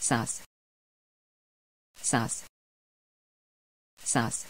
sauce sauce sauce